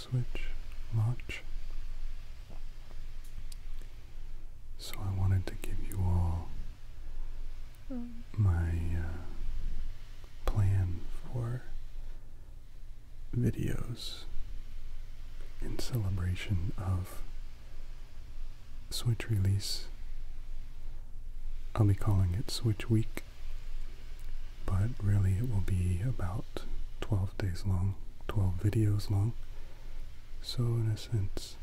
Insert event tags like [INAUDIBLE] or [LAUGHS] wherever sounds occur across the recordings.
Switch launch. So I wanted to give you all my uh, plan for videos in celebration of Switch release. I'll be calling it Switch Week, but really it will be about 12 days long, 12 videos long. So, in a sense,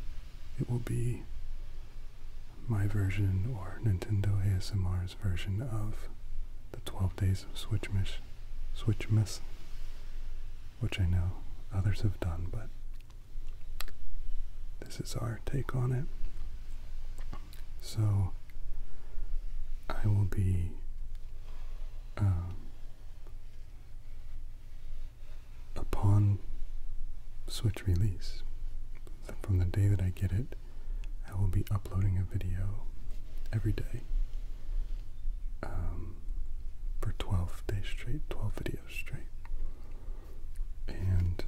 it will be my version or Nintendo ASMR's version of the 12 days of Switch Miss, which I know others have done, but this is our take on it. So I will be um, upon Switch release, from the day that I get it, I will be uploading a video every day um, for 12 days straight, 12 videos straight. And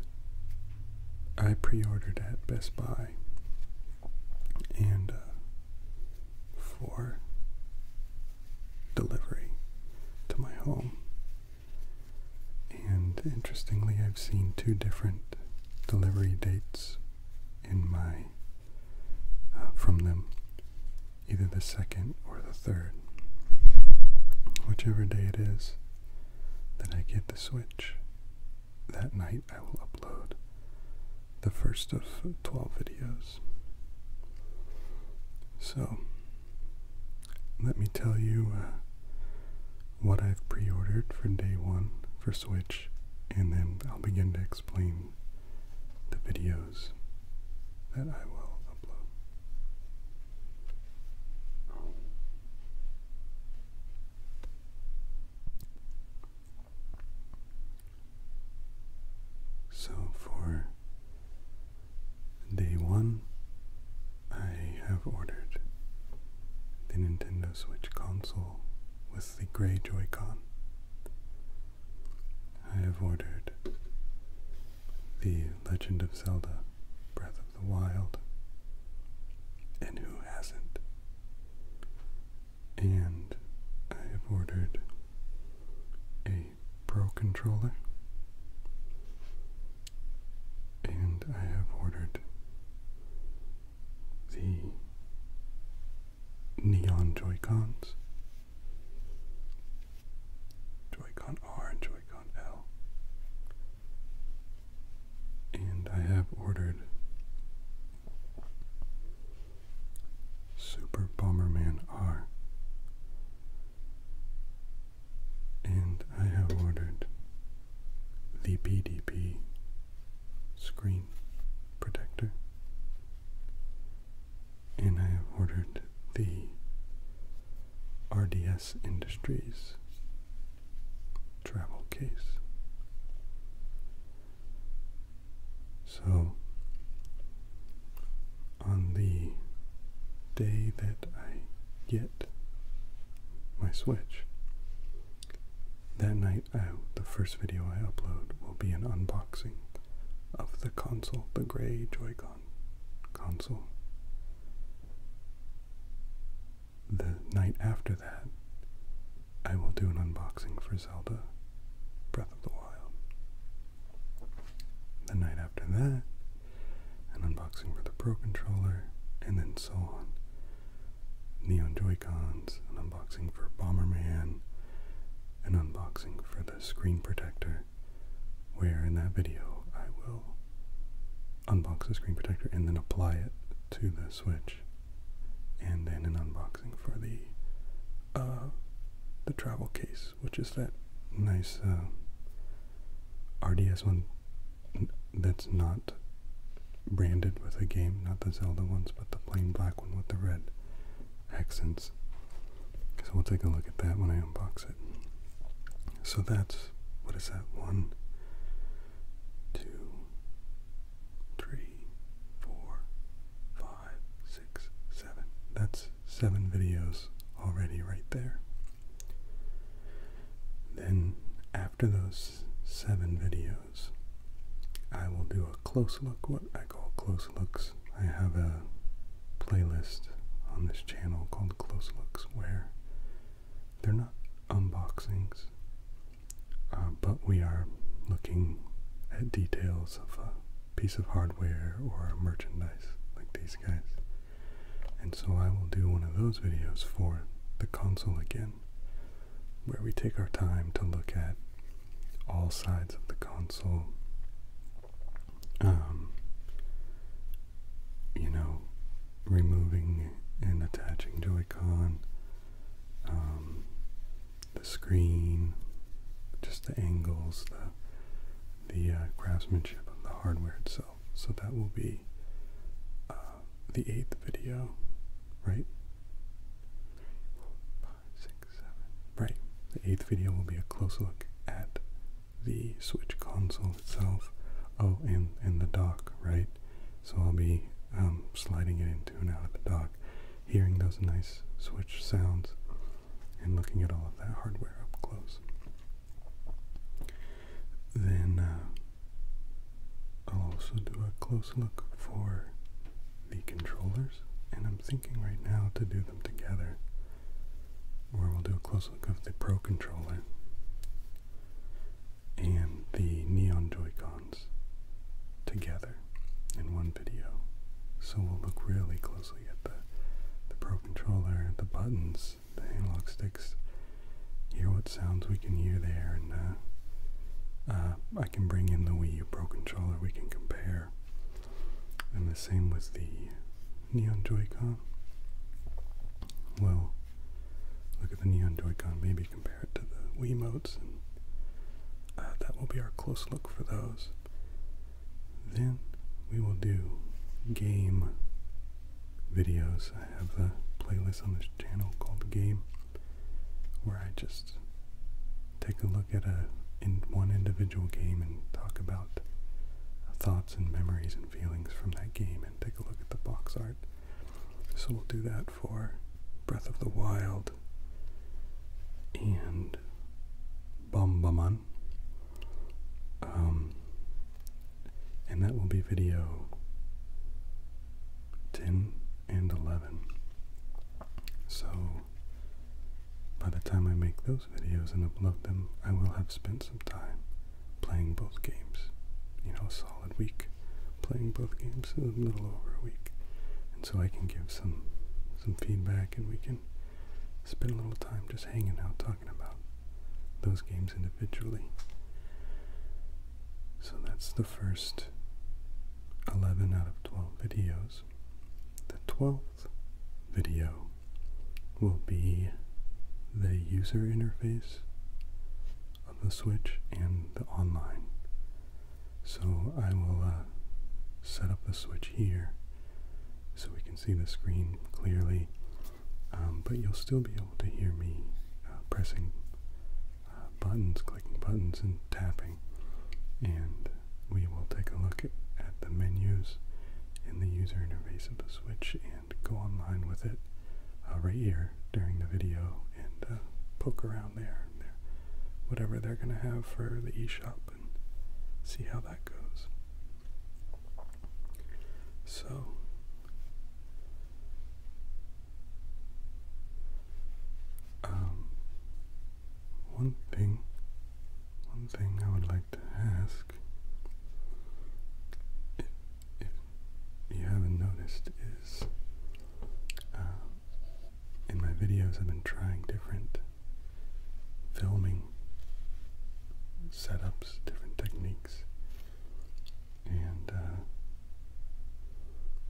I pre ordered at Best Buy and uh, for delivery to my home. And interestingly, I've seen two different delivery dates in my uh, from them, either the second or the third, whichever day it is that I get the Switch. That night, I will upload the first of 12 videos. So, let me tell you uh, what I've pre ordered for day one for Switch, and then I'll begin to explain the videos that I will upload. So for day one, I have ordered the Nintendo Switch console with the gray Joy-Con. I have ordered the Legend of Zelda the Wild. And who hasn't? And I have ordered a Pro controller. And I have ordered the Neon Joy-Cons. Joy-Con R and Joy-Con L. And I have ordered Super Bomberman R. And I have ordered the PDP screen protector. And I have ordered the RDS Industries travel case. So, on the day that I get my Switch, that night, I, the first video I upload will be an unboxing of the console, the gray Joy-Con console. The night after that, I will do an unboxing for Zelda Breath of the Wild. The night after that, an unboxing for the Pro Controller, and then so on. Neon Joy-Cons, an unboxing for Bomberman, an unboxing for the screen protector, where in that video I will unbox the screen protector and then apply it to the Switch, and then an unboxing for the uh, the travel case, which is that nice uh, RDS one that's not branded with a game, not the Zelda ones, but the plain black one with the red accents. So we'll take a look at that when I unbox it. So that's, what is that? One, two, three, four, five, six, seven. That's seven videos already right there. Then, after those seven videos, I will do a close look, what I call close looks. I have a playlist on this channel called Close Looks where they're not unboxings, uh, but we are looking at details of a piece of hardware or merchandise like these guys. And so I will do one of those videos for the console again, where we take our time to look at all sides of the console. Um, you know, removing and attaching Joy-Con, um, the screen, just the angles, the the uh, craftsmanship of the hardware itself. So that will be uh, the eighth video, right? Right. The eighth video will be a close look at the Switch console itself. Oh, and and the dock, right? So I'll be um, sliding it into and out of the dock, hearing those nice Switch sounds, and looking at all of that hardware up close. Then uh, I'll also do a close look for the controllers, and I'm thinking right now to do them together, where we'll do a close look of the Pro controller and the Neon Joy-Cons together in one video. So we'll look really closely at the, the Pro controller, the buttons, the analog sticks, hear what sounds we can hear there, and uh, uh, I can bring in the Wii U Pro controller, we can compare. And the same with the Neon Joy-Con. Well, look at the Neon Joy-Con, maybe compare it to the Wii Wiimotes, and uh, that will be our close look for those. Then we will do game videos. I have a playlist on this channel called Game, where I just take a look at a in one individual game and talk about thoughts and memories and feelings from that game and take a look at the box art. So we'll do that for Breath of the Wild and Bomberman. Um, and that will be video 10 and 11. So by the time I make those videos and upload them, I will have spent some time playing both games. You know, a solid week playing both games, a little over a week. And so I can give some some feedback and we can spend a little time just hanging out talking about those games individually. So that's the first 11 out of 12 videos. The 12th video will be the user interface of the Switch and the online. So I will uh, set up the Switch here so we can see the screen clearly, um, but you'll still be able to hear me uh, pressing uh, buttons, clicking buttons, and tapping. And we will take a look at, the menus in the user interface of the Switch and go online with it uh, right here during the video and uh, poke around there, there, whatever they're going to have for the eShop see how that goes. So, um, one thing, one thing I would like to ask, if, if you haven't noticed, is uh, in my videos I've been trying different filming setups, different and uh,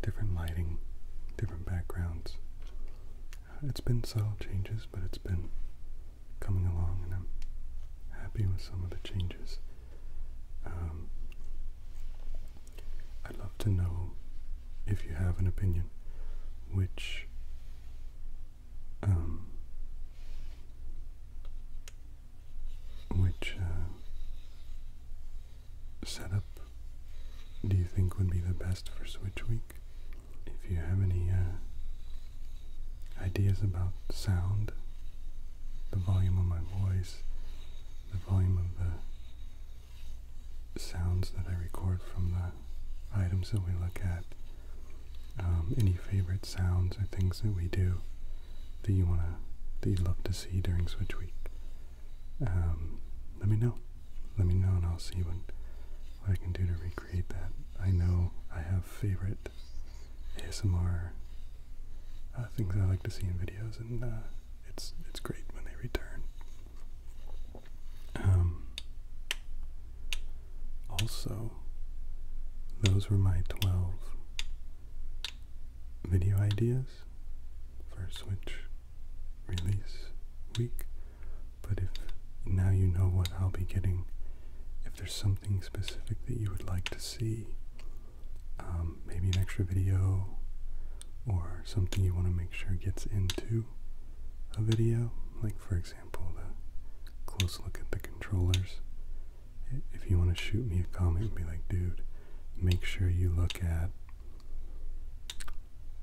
different lighting, different backgrounds. It's been subtle changes, but it's been coming along, and I'm happy with some of the changes. Um, I'd love to know if you have an opinion, which um, which uh, setup do you think would be the best for Switch Week? If you have any uh, ideas about sound, the volume of my voice, the volume of the sounds that I record from the items that we look at, um, any favorite sounds or things that we do that you wanna that you'd love to see during Switch Week. Um, let me know. Let me know, and I'll see what what I can do to recreate that. I know I have favorite ASMR uh, things I like to see in videos, and uh, it's it's great when they return. Um, also, those were my 12 video ideas for Switch release week. But if now you know what I'll be getting, there's something specific that you would like to see, um, maybe an extra video or something you want to make sure gets into a video, like for example, the close look at the controllers. If you want to shoot me a comment and be like, dude, make sure you look at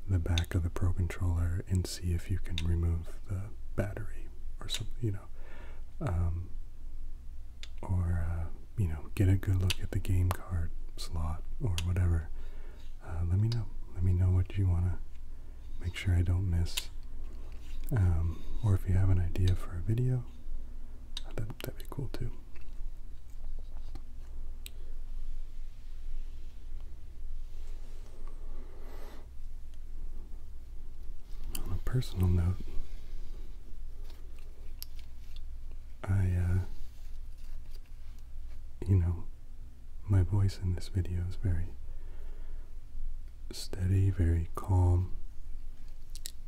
the back of the Pro controller and see if you can remove the battery or something, you know. Um, or, uh, you know, get a good look at the game card slot or whatever. Uh, let me know. Let me know what you want to make sure I don't miss. Um, or if you have an idea for a video, uh, that, that'd be cool too. On a personal note, I, uh, you know, my voice in this video is very steady, very calm,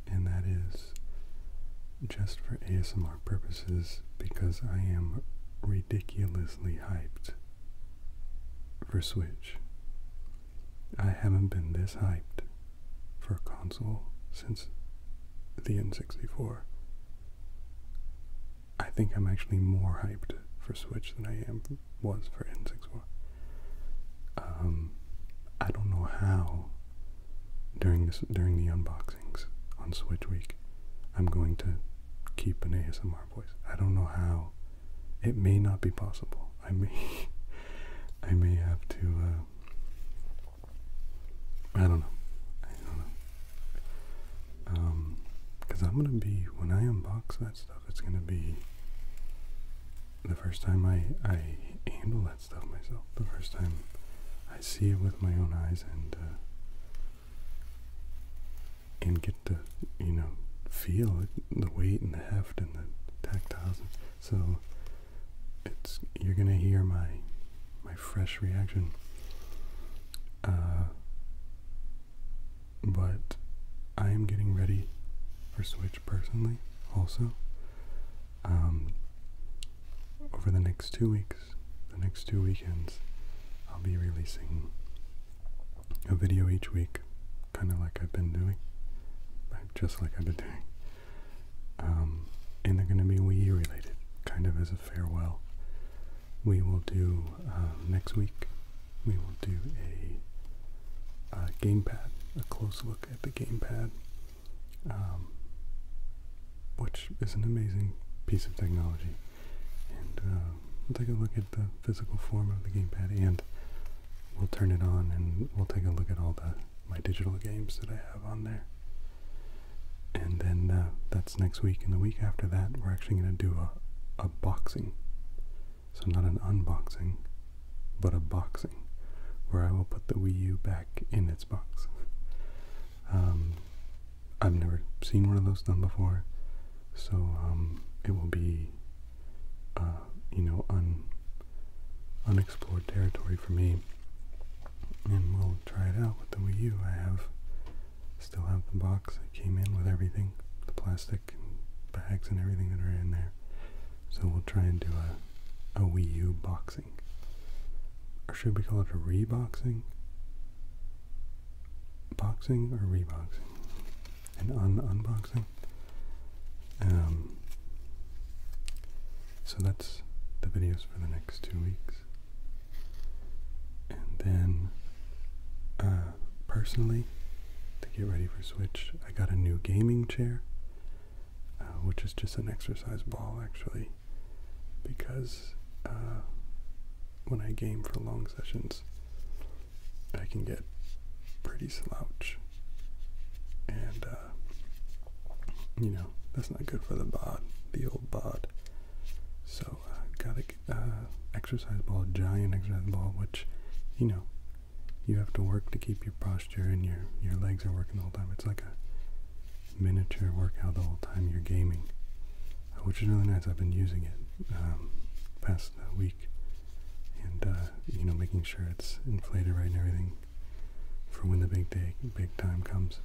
and that is just for ASMR purposes because I am ridiculously hyped for Switch. I haven't been this hyped for a console since the N64. I think I'm actually more hyped for Switch than I am was for N64. Um, I don't know how during this during the unboxings on Switch Week I'm going to keep an ASMR voice. I don't know how. It may not be possible. I may [LAUGHS] I may have to uh, I don't know. I don't know. Um because I'm gonna be when I unbox that stuff it's gonna be the first time I, I handle that stuff myself, the first time I see it with my own eyes and uh, and get to you know feel it, the weight and the heft and the tactile. So it's you're gonna hear my my fresh reaction. Uh, but I am getting ready for Switch personally, also. Um, over the next two weeks, the next two weekends, I'll be releasing a video each week, kind of like I've been doing, just like I've been doing. Um, and they're going to be Wii U related, kind of as a farewell. We will do uh, next week. We will do a, a gamepad, a close look at the gamepad, um, which is an amazing piece of technology. And uh, we'll take a look at the physical form of the gamepad, and we'll turn it on, and we'll take a look at all the my digital games that I have on there. And then uh, that's next week. And the week after that, we're actually going to do a, a boxing. So not an unboxing, but a boxing, where I will put the Wii U back in its box. [LAUGHS] Um, I've never seen one of those done before, so um, it will be, uh, you know, un unexplored territory for me. And we'll try it out with the Wii U. I have still have the box that came in with everything, the plastic and bags and everything that are in there. So we'll try and do a, a Wii U boxing. Or should we call it a reboxing? Boxing or reboxing? An un unboxing? Um, so that's the videos for the next two weeks. And then, uh, personally, to get ready for Switch, I got a new gaming chair, uh, which is just an exercise ball actually, because uh, when I game for long sessions, I can get pretty slouch. And, uh, you know, that's not good for the bod, the old bod. So, uh, got a uh, exercise ball, a giant exercise ball, which, you know, you have to work to keep your posture and your, your legs are working the whole time. It's like a miniature workout the whole time you're gaming, uh, which is really nice. I've been using it um, past uh, week and, uh, you know, making sure it's inflated right and everything for when the big day, big time comes.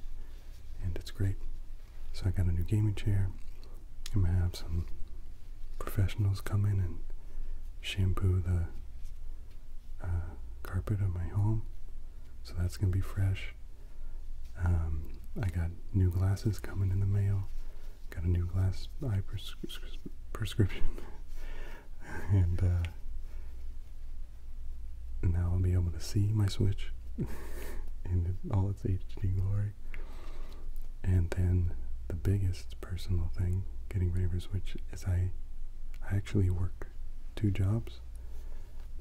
And it's great. So I got a new gaming chair. I'm gonna have some professionals come in and shampoo the uh, carpet of my home. So that's gonna be fresh. Um, I got new glasses coming in the mail. Got a new glass eye pres prescription. [LAUGHS] and uh, now I'll be able to see my Switch [LAUGHS] in all its HD glory. And then the biggest personal thing getting ready for Switch is I, I actually work two jobs,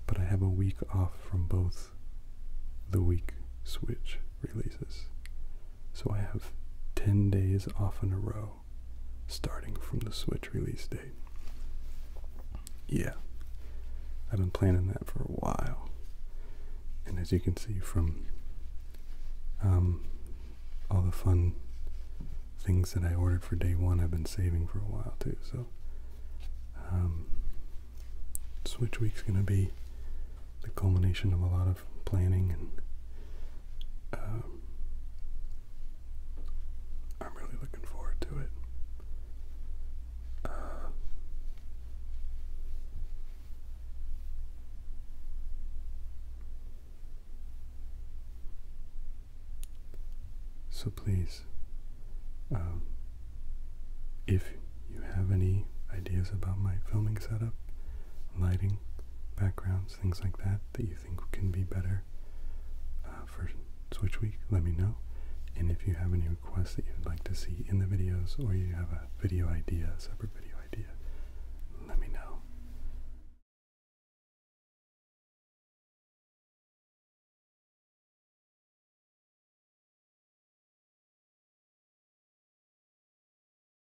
but I have a week off from both the week Switch releases. So I have 10 days off in a row starting from the Switch release date. Yeah, I've been planning that for a while. And as you can see from um, all the fun things that I ordered for day one, I've been saving for a while too. So, um, Switch Week's going to be the culmination of a lot of planning and um, I'm really looking forward to it. Uh, so please, um, if you have any ideas about my filming setup, lighting, backgrounds, things like that, that you think can be better uh, for Switch Week, let me know. And if you have any requests that you'd like to see in the videos, or you have a video idea, a separate video